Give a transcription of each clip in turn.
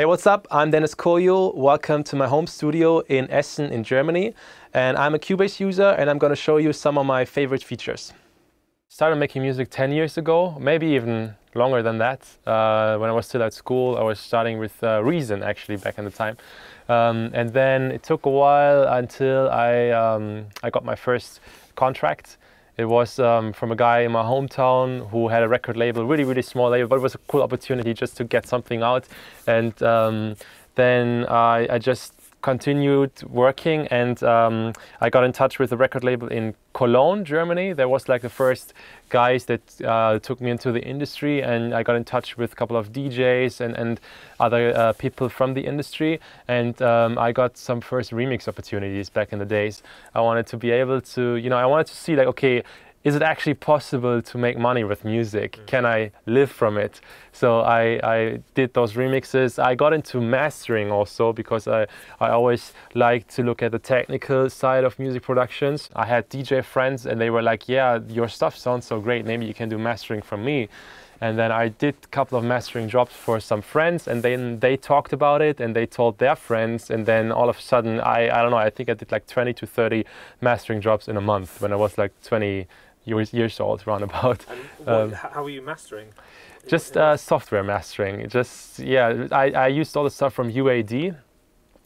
Hey, what's up? I'm Deniz Koyu. Welcome to my home studio in Essen in Germany. And I'm a Cubase user and I'm going to show you some of my favorite features. Started making music 10 years ago, maybe even longer than that. Uh, when I was still at school, I was starting with uh, Reason actually back in the time. Um, and then it took a while until I, um, I got my first contract. It was um, from a guy in my hometown who had a record label, really, really small label, but it was a cool opportunity just to get something out. And um, then I, I just continued working and um, I got in touch with a record label in Cologne, Germany. There was like the first guys that uh, took me into the industry and I got in touch with a couple of DJs and, and other uh, people from the industry and um, I got some first remix opportunities back in the days. I wanted to be able to, you know, I wanted to see like, okay, is it actually possible to make money with music? Mm. Can I live from it? So I, I did those remixes. I got into mastering also because I, I always like to look at the technical side of music productions. I had DJ friends and they were like, yeah, your stuff sounds so great. Maybe you can do mastering from me. And then I did a couple of mastering jobs for some friends, and then they talked about it and they told their friends. And then all of a sudden, I, I don't know, I think I did like 20 to 30 mastering jobs in a month when I was like 20, years, years old, roundabout. Um, how were you mastering? Just uh, software mastering. Just yeah, I, I used all the stuff from UAD.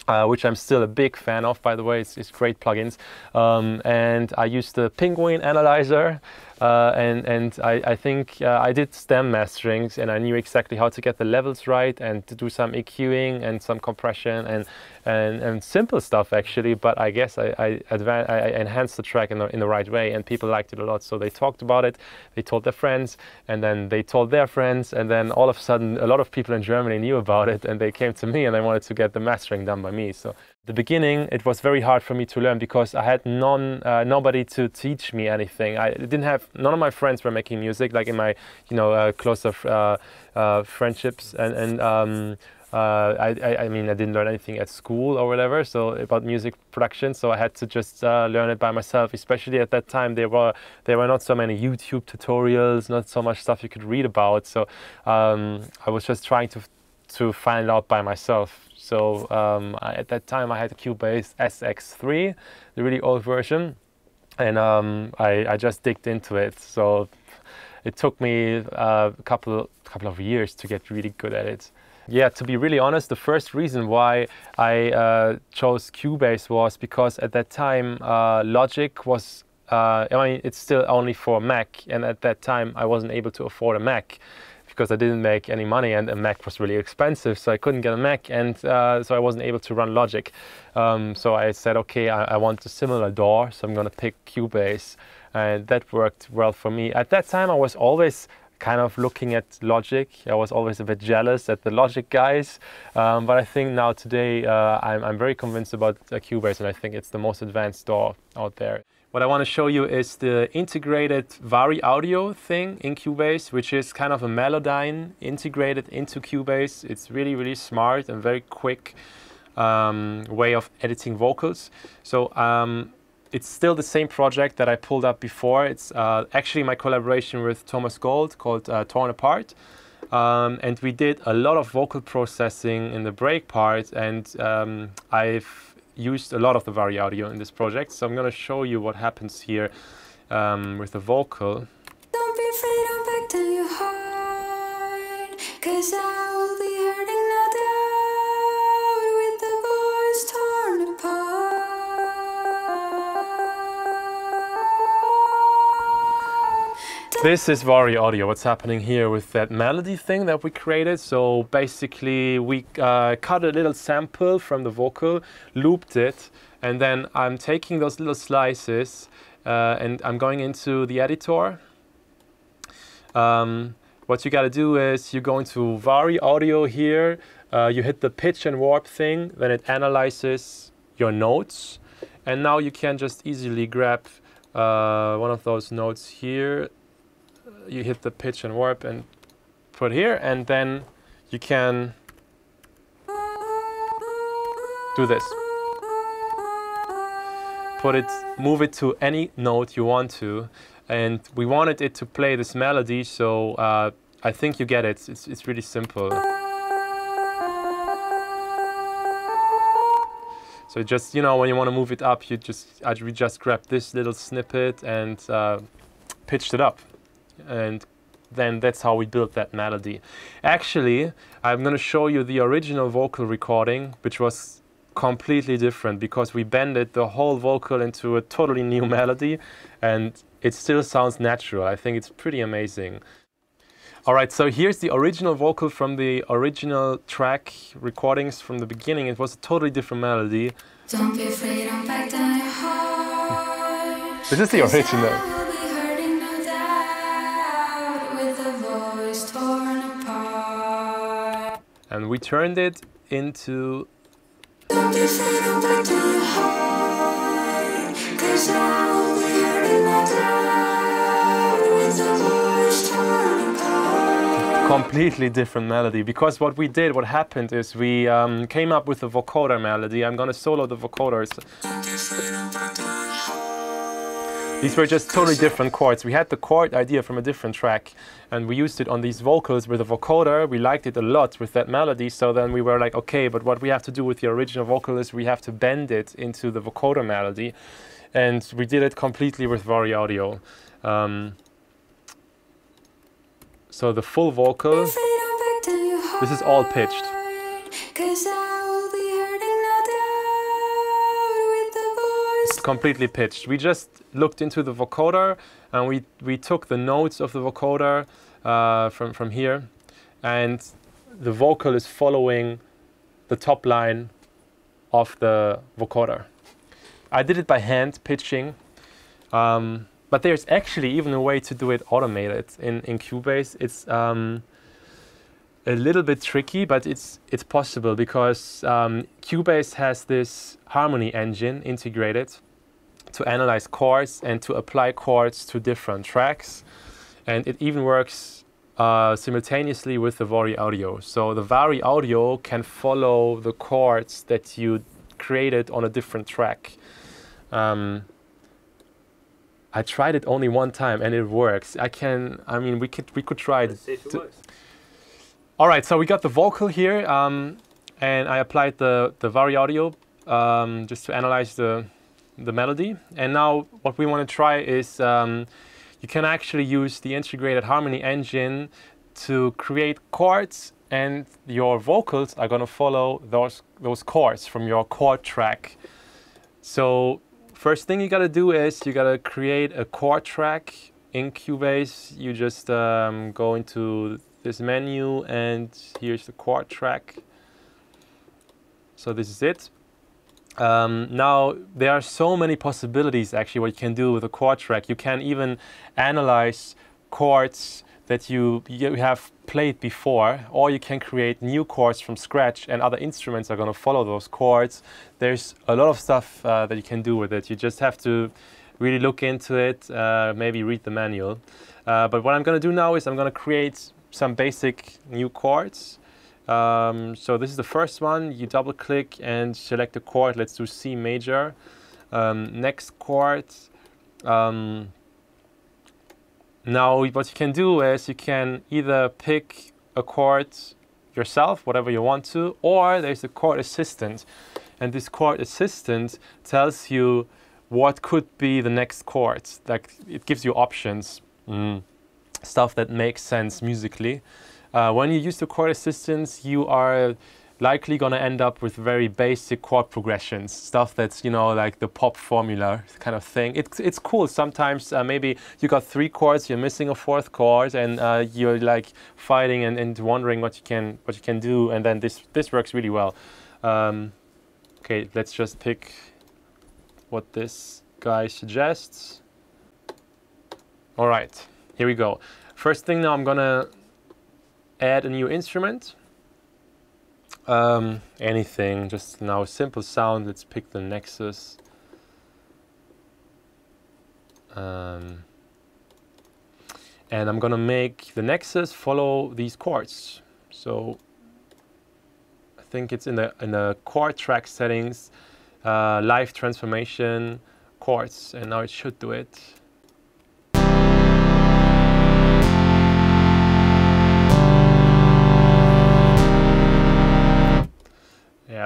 Uh, which I'm still a big fan of, by the way. It's, it's great plugins. Um, and I used the Penguin Analyzer, uh, and and I, I think uh, I did stem masterings and I knew exactly how to get the levels right and to do some EQing and some compression and and, and simple stuff actually. But I guess I I, advan- I enhanced the track in the, in the right way and people liked it a lot. So they talked about it, they told their friends, and then they told their friends, and then all of a sudden a lot of people in Germany knew about it and they came to me and they wanted to get the mastering done by me. So the beginning it was very hard for me to learn because I had none, uh, nobody to teach me anything. I didn't have none of my friends were making music like in my you know uh, closer uh, uh friendships and and. Um, uh, I, I, mean, I didn't learn anything at school or whatever, so about music production. So I had to just uh, learn it by myself. Especially at that time, there were there were not so many YouTube tutorials, not so much stuff you could read about. So um, I was just trying to to find out by myself. So um, I, at that time I had a Cubase SX3, the really old version, and um, I, I, just digged into it. So it took me uh, a couple couple of years to get really good at it. Yeah, to be really honest, the first reason why I uh, chose Cubase was because at that time uh, Logic was uh, I mean, it's still only for Mac, and at that time I wasn't able to afford a Mac because I didn't make any money and a Mac was really expensive, so I couldn't get a Mac, and uh, so I wasn't able to run Logic. Um, so I said, okay, I, I, want a similar DAW, so I'm going to pick Cubase, and that worked well for me. At that time, I was always kind of looking at Logic. I was always a bit jealous at the Logic guys, um, but I think now today uh, I'm, I'm, very convinced about uh, Cubase, and I think it's the most advanced DAW out there. What I want to show you is the integrated Vari Audio thing in Cubase, which is kind of a Melodyne integrated into Cubase. It's really, really smart and very quick um, way of editing vocals. So um, it's still the same project that I pulled up before. It's uh, actually my collaboration with Thomas Gold called uh, Torn Apart. Um, and we did a lot of vocal processing in the break part and um, I've used a lot of the Vari audio in this project, so I'm going to show you what happens here um, with the vocal. This is Vari Audio, what's happening here with that melody thing that we created. So basically we uh, cut a little sample from the vocal, looped it, and then I'm taking those little slices uh, and I'm going into the editor. Um, what you gotta do is you go into Vari Audio here, uh, you hit the pitch and warp thing, then it analyzes your notes, and now you can just easily grab uh, one of those notes here you hit the pitch and warp and put here and then you can do this. Put it move it to any note you want to and we wanted it to play this melody so uh, I think you get it. It's, it's really simple. So just, you know, when you want to move it up, you just, I, we just grabbed this little snippet and uh, pitched it up. And then that's how we built that melody. Actually, I'm going to show you the original vocal recording, which was completely different because we bended the whole vocal into a totally new melody and it still sounds natural. I think it's pretty amazing. All right, so here's the original vocal from the original track recordings from the beginning. It was a totally different melody. Don't be afraid, I'm back down your heart. This is the original. And we turned it into completely different melody because what we did, what happened is we um, came up with a vocoder melody. I'm gonna solo the vocoders. These were just totally different chords. We had the chord idea from a different track and we used it on these vocals with a vocoder. We liked it a lot with that melody. So then we were like, okay, but what we have to do with the original vocal is we have to bend it into the vocoder melody. And we did it completely with Vari Audio. Um, so the full vocal, this is all pitched. Completely pitched. We just looked into the vocoder and we, we took the notes of the vocoder uh, from, from here and the vocal is following the top line of the vocoder. I did it by hand pitching. Um, but there's actually even a way to do it automated in, in Cubase. It's um, a little bit tricky, but it's, it's possible because um, Cubase has this harmony engine integrated to analyze chords and to apply chords to different tracks. And it even works uh, simultaneously with the Vari Audio. So the Vari Audio can follow the chords that you created on a different track. Um, I tried it only one time and it works. I can, I mean, we could, we could try it. All right, so we got the vocal here um, and I applied the, the Vari Audio um, just to analyze the, the melody. And now what we want to try is um, you can actually use the integrated harmony engine to create chords and your vocals are going to follow those, those chords from your chord track. So First thing you gotta do is you gotta create a chord track in Cubase. You just um, go into this menu and here's the chord track. So this is it. Um, now, there are so many possibilities actually what you can do with a chord track. You can even analyze chords that you, you have played before, or you can create new chords from scratch and other instruments are going to follow those chords. There's a lot of stuff uh, that you can do with it. You just have to really look into it, uh, maybe read the manual. Uh, but what I'm going to do now is I'm going to create some basic new chords. Um, so this is the first one. You double click and select a chord. Let's do C major. Um, next chord. Um, now what you can do is you can either pick a chord yourself, whatever you want to, or there's a chord assistant. And this chord assistant tells you what could be the next chord. Like it gives you options, mm. stuff that makes sense musically. Uh, when you use the chord assistants, you are likely going to end up with very basic chord progressions, stuff that's, you know, like the pop formula kind of thing. It's, it's cool. Sometimes uh, maybe you got three chords, you're missing a fourth chord, and uh, you're like fighting and, and wondering what you can what you can do, and then this, this works really well. Um, okay, let's just pick what this guy suggests. All right, here we go. First thing now, I'm gonna add a new instrument. Um, anything, just now a simple sound. Let's pick the Nexus. Um, and I'm gonna make the Nexus follow these chords. So I think it's in the in the chord track settings, uh, live transformation chords, and now it should do it.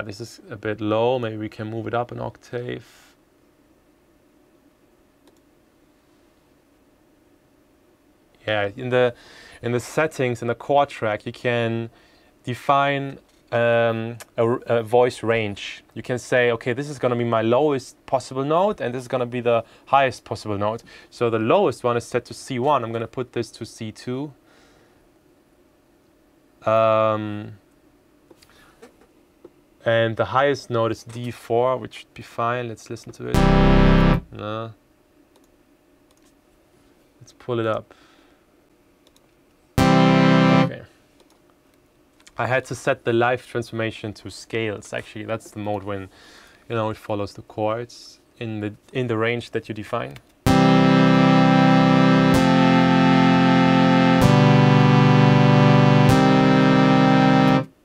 This is a bit low. Maybe we can move it up an octave. Yeah, in the in the settings in the chord track, you can define um, a, a, voice range. You can say, okay, this is going to be my lowest possible note, and this is going to be the highest possible note. So the lowest one is set to C1. I'm going to put this to C2. Um, and the highest note is D4, which should be fine. Let's listen to it. No. Let's pull it up. Okay. I had to set the live transformation to scales. Actually, that's the mode when you know it follows the chords in the in the range that you define.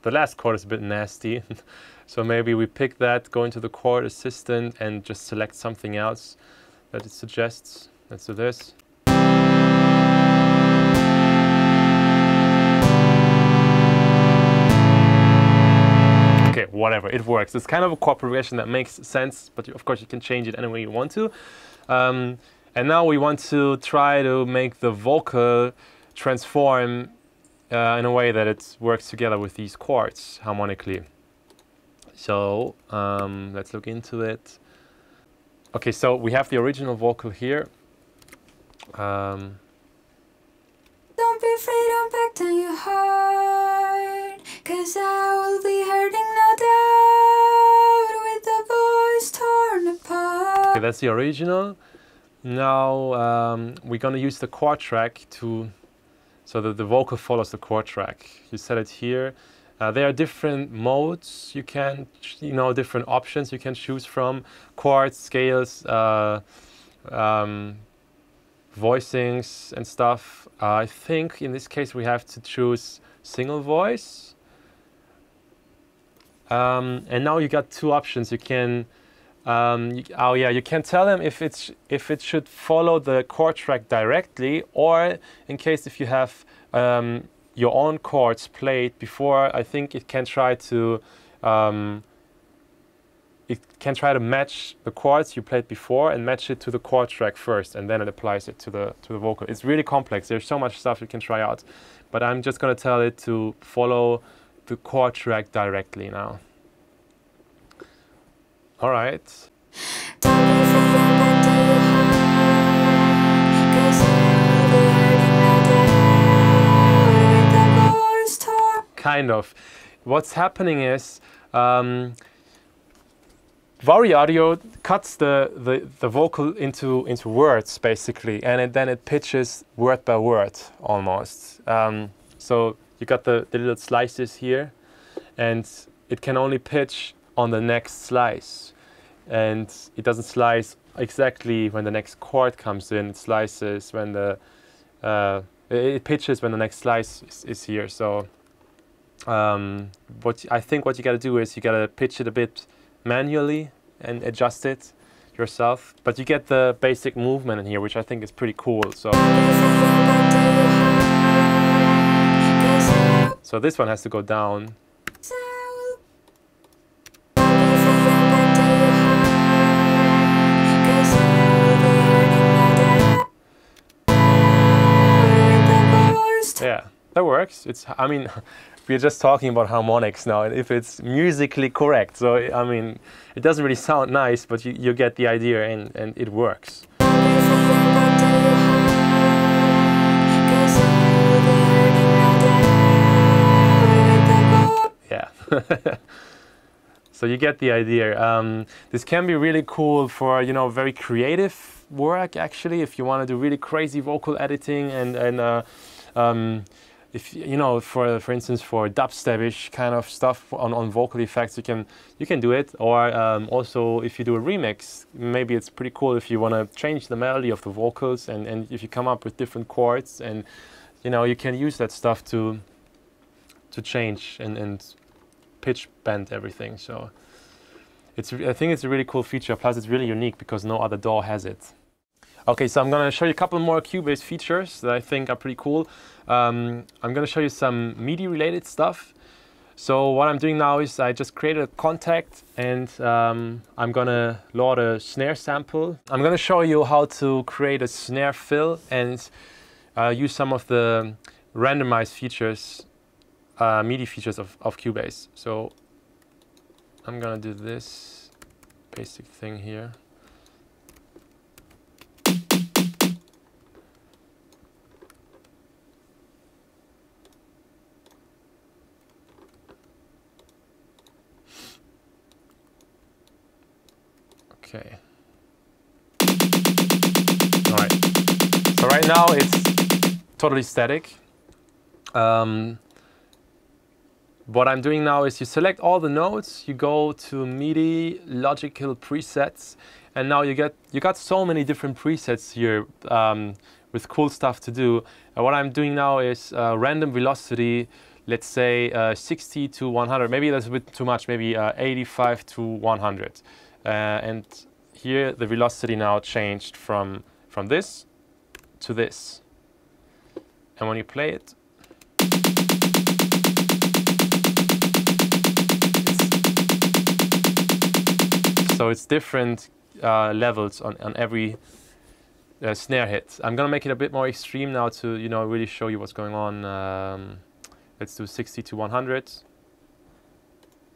The last chord is a bit nasty, so maybe we pick that, go into the chord assistant and just select something else that it suggests. Let's do this. Okay, whatever, it works. It's kind of a chord progression that makes sense, but of course you can change it any way you want to. Um, and now we want to try to make the vocal transform uh, in a way that it works together with these chords harmonically. So um, let's look into it. Okay, so we have the original vocal here. Um, don't be afraid, don't back down your heart Cause I will be hurting no doubt With the voice torn apart Okay, that's the original. Now um, we're gonna use the chord track to so that the vocal follows the chord track. You set it here. Uh, there are different modes you can, you know, different options you can choose from. Chords, scales, uh, um, voicings and stuff. Uh, I think in this case we have to choose single voice. Um, and now you got two options. You can um, you, oh yeah, you can tell them if it's if it should follow the chord track directly, or in case if you have um, your own chords played before, I think it can try to um, it can try to match the chords you played before and match it to the chord track first, and then it applies it to the to the vocal. It's really complex. There's so much stuff you can try out, but I'm just gonna tell it to follow the chord track directly now. All right. Kind of. What's happening is um, Vari Audio cuts the, the, the vocal into, into words basically, and it, then it pitches word by word almost. Um, so you got the, the little slices here, and it can only pitch on the next slice and it doesn't slice exactly when the next chord comes in. It slices when the uh, it pitches when the next slice is, is here. So um, what I think what you got to do is you got to pitch it a bit manually and adjust it yourself. But you get the basic movement in here, which I think is pretty cool. So. So this one has to go down works. It's, I mean, we're just talking about harmonics now, and if it's musically correct. So, I mean, it doesn't really sound nice, but you, you get the idea and, and it works. Yeah. so you get the idea. Um, this can be really cool for, you know, very creative work, actually, if you want to do really crazy vocal editing and, and uh, um, if you know, for for instance, for dubstepish kind of stuff on, on vocal effects, you can you can do it. Or um, also, if you do a remix, maybe it's pretty cool if you want to change the melody of the vocals, and and if you come up with different chords, and you know, you can use that stuff to to change and and pitch bend everything. So it's I think it's a really cool feature. Plus, it's really unique because no other DAW has it. Okay, so I'm going to show you a couple more Cubase features that I think are pretty cool. Um, I'm going to show you some MIDI related stuff. So what I'm doing now is I just created a Kontakt and um, I'm gonna load a snare sample. I'm gonna show you how to create a snare fill and uh, use some of the randomized features, uh, MIDI features of, of Cubase. So I'm gonna do this basic thing here. Okay. All right. So right now it's totally static. Um, what I'm doing now is you select all the nodes, you go to MIDI logical presets, and now you get you got so many different presets here um, with cool stuff to do. And what I'm doing now is uh, random velocity, let's say uh, 60 to 100. Maybe that's a bit too much. Maybe uh, 85 to 100. Uh, and here the velocity now changed from, from this to this. And when you play it, so it's different uh, levels on, on every uh, snare hit. I'm gonna make it a bit more extreme now to you know really show you what's going on. Um, let's do 60 to 100.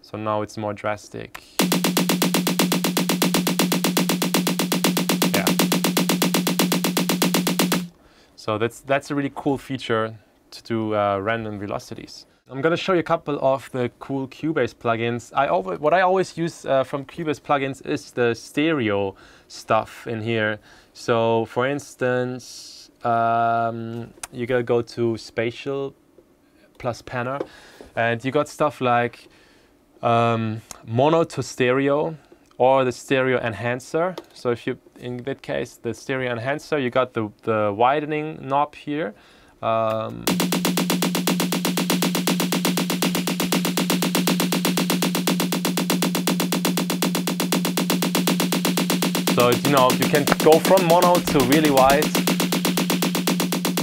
So now it's more drastic. So that's, that's a really cool feature to do uh, random velocities. I'm going to show you a couple of the cool Cubase plugins. I always, what I always use uh, from Cubase plugins is the stereo stuff in here. So for instance, um, you gotta go to Spatial plus Panner, and you got stuff like um, mono to stereo or the stereo enhancer. So if you in that case, the stereo enhancer, you got the, the widening knob here. Um, so, you know, you can go from mono to really wide.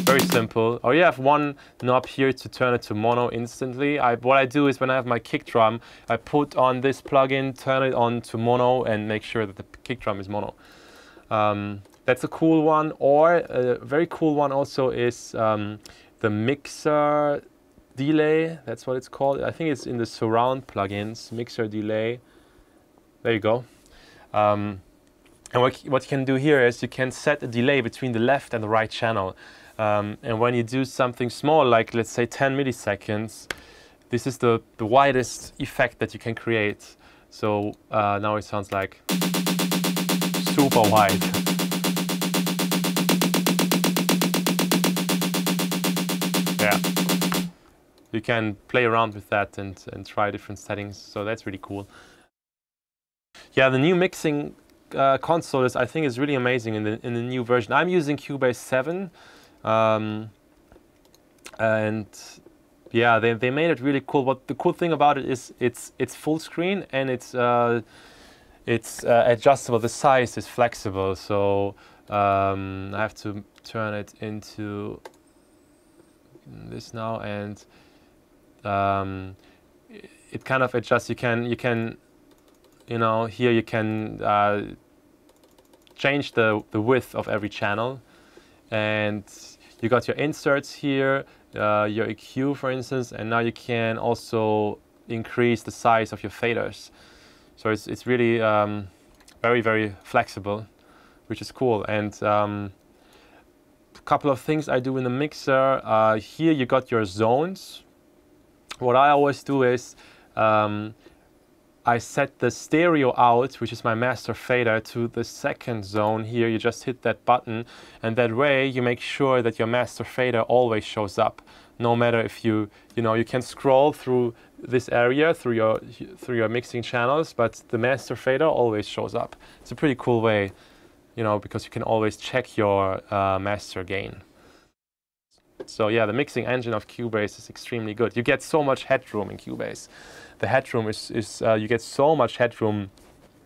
Very simple. Or you have one knob here to turn it to mono instantly. I, what I do is when I have my kick drum, I put on this plugin, turn it on to mono and make sure that the kick drum is mono. Um, that's a cool one. Or a very cool one also is um, the mixer delay. That's what it's called. I think it's in the surround plugins, mixer delay. There you go. Um, and what, what you can do here is you can set a delay between the left and the right channel. Um, and when you do something small, like let's say 10 milliseconds, this is the, the widest effect that you can create. So uh, now it sounds like super wide. Yeah. You can play around with that and, and try different settings, so that's really cool. Yeah, the new mixing uh, console is, I think, is really amazing in the in the new version. I'm using Cubase 7, um, and yeah, they they made it really cool. What the cool thing about it is it's it's full screen and it's uh, it's uh, adjustable. The size is flexible, so um, I have to turn it into this now, and um, it kind of adjusts. You can you can you know here you can uh, change the the width of every channel, and you got your inserts here, uh, your EQ for instance, and now you can also increase the size of your faders. So it's, it's really um, very, very flexible, which is cool. And um, a couple of things I do in the mixer. Uh, here you got your zones. What I always do is um, I set the stereo out, which is my master fader, to the second zone here. You just hit that button, and that way you make sure that your master fader always shows up, no matter if you, you know, you can scroll through this area through your through your mixing channels, but the master fader always shows up. It's a pretty cool way, you know, because you can always check your uh, master gain. So yeah, the mixing engine of Cubase is extremely good. You get so much headroom in Cubase. The headroom is, is uh, you get so much headroom.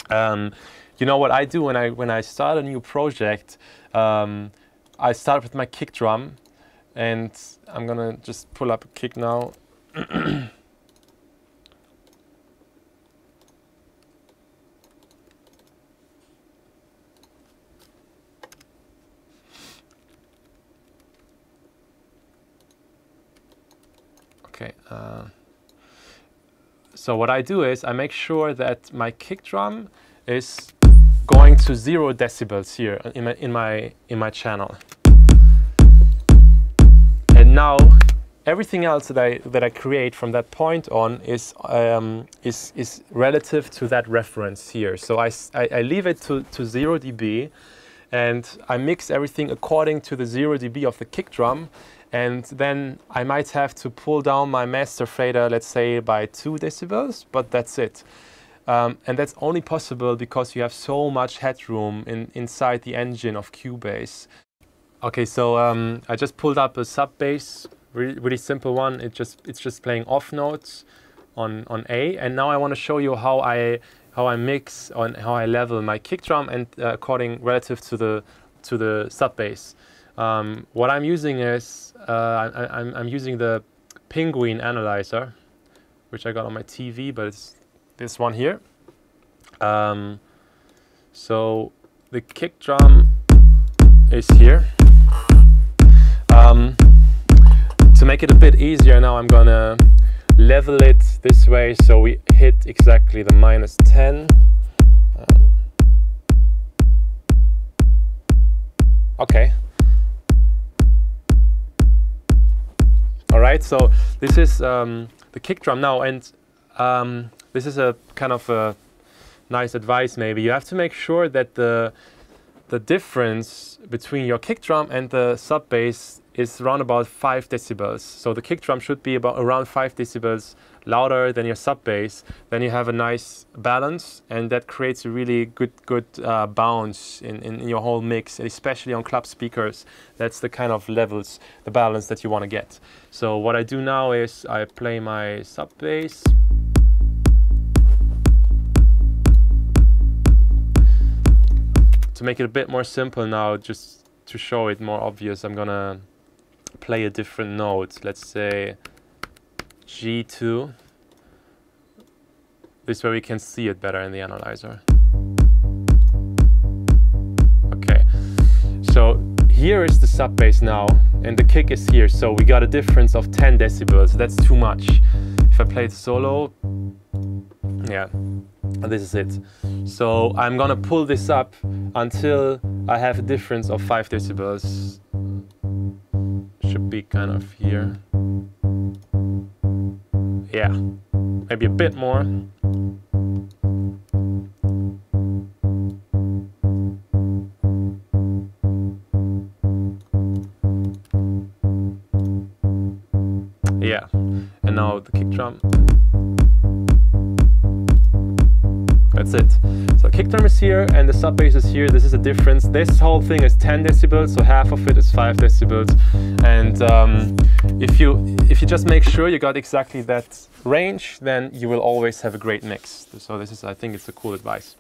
Um, you know what I do when I when I start a new project, um, I start with my kick drum, and I'm gonna just pull up a kick now. Okay. Uh, so what I do is I make sure that my kick drum is going to zero decibels here in my, in my, in my channel. And now everything else that I, that I create from that point on is, um, is, is relative to that reference here. So I, I, I leave it to, to 0 dB and I mix everything according to the 0 dB of the kick drum and then I might have to pull down my master fader, let's say by 2 decibels, but that's it. Um, and that's only possible because you have so much headroom in, inside the engine of Cubase. Okay, so um, I just pulled up a sub bass, really, really simple one. It just it's just playing off notes on on A, and now I want to show you how I how I mix on how I level my kick drum and uh, according relative to the to the sub bass. Um, what I'm using is uh, I, I'm, I'm using the Penguin analyzer, which I got on my TV, but it's this one here. Um, so the kick drum is here. Um, to make it a bit easier now I'm gonna level it this way so we hit exactly the minus 10. Uh, okay. Right, so this is um, the kick drum now and um, this is a kind of a nice advice maybe. You have to make sure that the the difference between your kick drum and the sub bass is around about 5 decibels. So the kick drum should be about around 5 decibels louder than your sub bass. Then you have a nice balance and that creates a really good good uh, bounce in, in, in, your whole mix, especially on club speakers. That's the kind of levels, the balance that you want to get. So what I do now is I play my sub bass. to make it a bit more simple now, just to show it more obvious, I'm gonna play a different note. Let's say G2. This way we can see it better in the analyzer. Okay, so here is the sub bass now, and the kick is here, so we got a difference of 10 decibels. That's too much. If I play it solo, yeah, this is it. So I'm gonna pull this up until I have a difference of 5 decibels. Should be kind of here. Yeah, maybe a bit more. Yeah, and now the kick drum. That's it. So kick drum is here and the sub bass is here. This is a difference. This whole thing is 10 decibels, so half of it is 5 decibels. And um, if you if you just make sure you got exactly that range, then you will always have a great mix. So this is, I think, it's a cool advice.